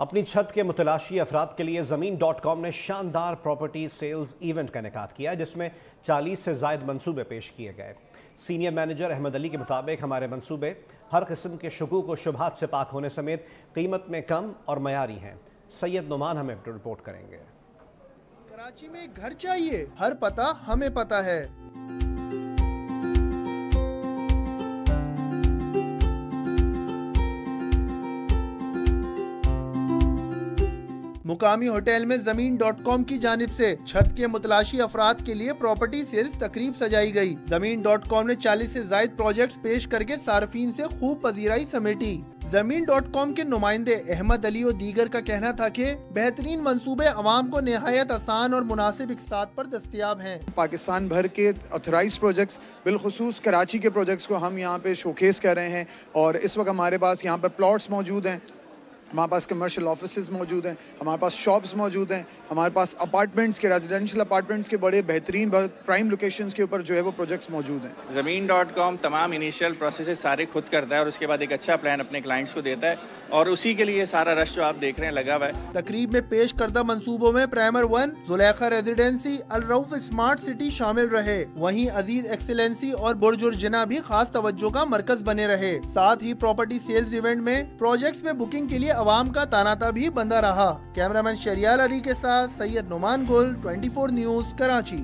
अपनी छत के मुतलाशी अफराद के लिए ज़मीन डॉट कॉम ने शानदार प्रॉपर्टी सेल्स इवेंट का इनका किया, जिसमें 40 से जायद मंसूबे पेश किए गए। सीनियर मैनेजर अहमद अली के मुताबिक हमारे मंसूबे हर किस्म के शकूक व शुभात से पाक होने समेत कीमत में कम और मयारी हैं। सैयद नुमान हमें रिपोर्ट करेंगे। कराची में घर चाहिए? हर पता हमें पता है। मुकामी होटल में ज़मीन डॉट कॉम की जानब से छत के मुतलाशी अफराद के लिए प्रॉपर्टी सेल्स तकरीब सजाई गई। ज़मीन डॉट कॉम ने 40 से जायद प्रोजेक्ट्स पेश करके सार्फिन से खूब पजीराई समेटी। ज़मीन डॉट कॉम के नुमाइंदे अहमद अली और दीगर का कहना था कि बेहतरीन मंसूबे आवाम को नहायत आसान और मुनासिब इकसात पर दस्तियाब हैं। पाकिस्तान भर के ऑथराइज प्रोजेक्ट्स बिलखसूस कराची के प्रोजेक्ट्स को हम यहाँ पे शोकेस कर रहे हैं और इस वक्त हमारे पास यहाँ पर प्लॉट्स मौजूद हैं। हमारे पास कमर्शियल ऑफ़िस मौजूद हैं हमारे पास शॉप्स मौजूद हैं हमारे पास अपार्टमेंट्स के रेजिडेंशियल अपार्टमेंट्स के बड़े बेहतरीन प्राइम लोकेशंस के ऊपर जो है वो प्रोजेक्ट्स मौजूद हैं। ज़मीन डॉट कॉम तमाम इनिशियल प्रोसेस सारे खुद करता है और उसके बाद एक अच्छा प्लान अपने क्लाइंट्स को देता है और उसी के लिए सारा रश जो आप देख रहे हैं लगा हुआ है। तकरीब में पेश करदा मनसूबों में premier one Zulekha residency Alrauf smart city शामिल रहे। वहीं अज़ीज़ एक्सीलेंसी और बुरजुर जिना भी खास तवज्जो का मरकज बने रहे। साथ ही प्रॉपर्टी सेल्स इवेंट में प्रोजेक्ट्स में बुकिंग के लिए आवाम का तानाता भी बंदा रहा। कैमरामैन शरियाल अली के साथ सैयद नुमान गुल 24 न्यूज़, कराची।